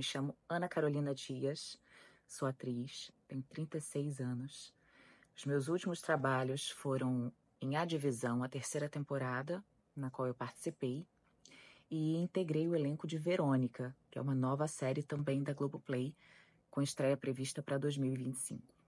Me chamo Ana Carolina Dias, sou atriz, tenho 36 anos. Os meus últimos trabalhos foram em A Divisão, a terceira temporada, na qual eu participei, e integrei o elenco de Verônica, que é uma nova série também da Globoplay, com estreia prevista para 2025.